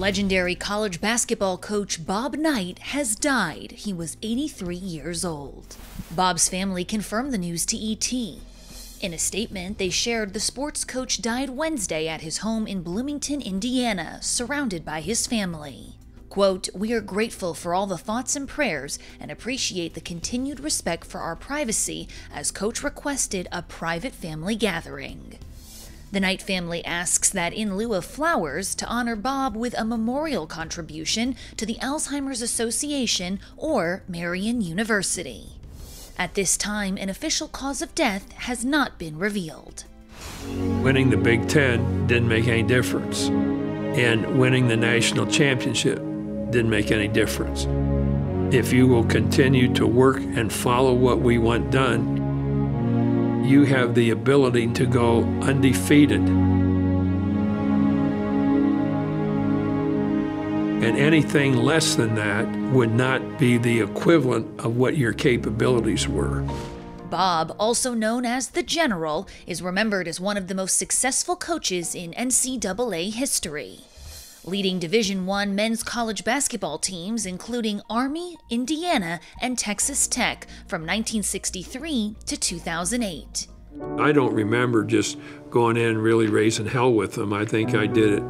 Legendary college basketball coach Bob Knight has died. He was 83 years old. Bob's family confirmed the news to ET. In a statement, they shared the sports coach died Wednesday at his home in Bloomington, Indiana, surrounded by his family. Quote, We are grateful for all the thoughts and prayers and appreciate the continued respect for our privacy as Coach requested a private family gathering. The Knight family asks that in lieu of flowers, to honor Bob with a memorial contribution to the Alzheimer's Association or Marian University. At this time, an official cause of death has not been revealed. Winning the Big Ten didn't make any difference, and winning the national championship didn't make any difference. If you will continue to work and follow what we want done, you have the ability to go undefeated. And anything less than that would not be the equivalent of what your capabilities were. Bob, also known as the General, is remembered as one of the most successful coaches in NCAA history leading Division 1 men's college basketball teams including Army, Indiana, and Texas Tech from 1963 to 2008. I don't remember just going in and really raising hell with them. I think I did it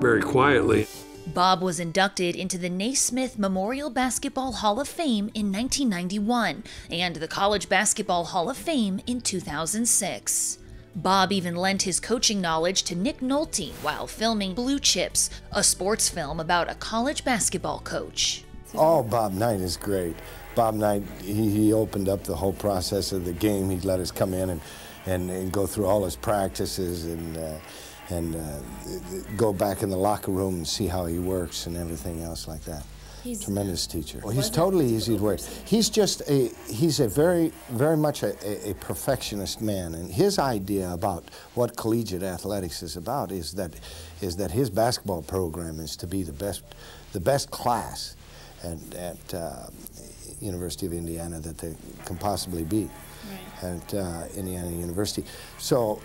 very quietly. Bob was inducted into the Naismith Memorial Basketball Hall of Fame in 1991 and the College Basketball Hall of Fame in 2006. Bob even lent his coaching knowledge to Nick Nolte while filming Blue Chips, a sports film about a college basketball coach. Oh, Bob Knight is great. Bob Knight, he, he opened up the whole process of the game. He let us come in and, and, and go through all his practices and, uh, and uh, go back in the locker room and see how he works and everything else like that. He's tremendous teacher. Well, he's totally easy to work. He's just a he's a very very much a, a, perfectionist man, and his idea about what collegiate athletics is about is that is that his basketball program is to be the best the best class at, at uh, University of Indiana that they can possibly be right. at uh, Indiana University. So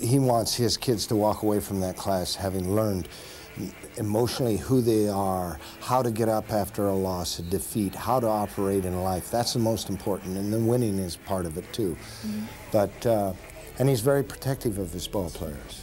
he wants his kids to walk away from that class having learned emotionally who they are, how to get up after a loss, a defeat, how to operate in life. That's the most important, and then winning is part of it too. Mm -hmm. But uh, and he's very protective of his ball players.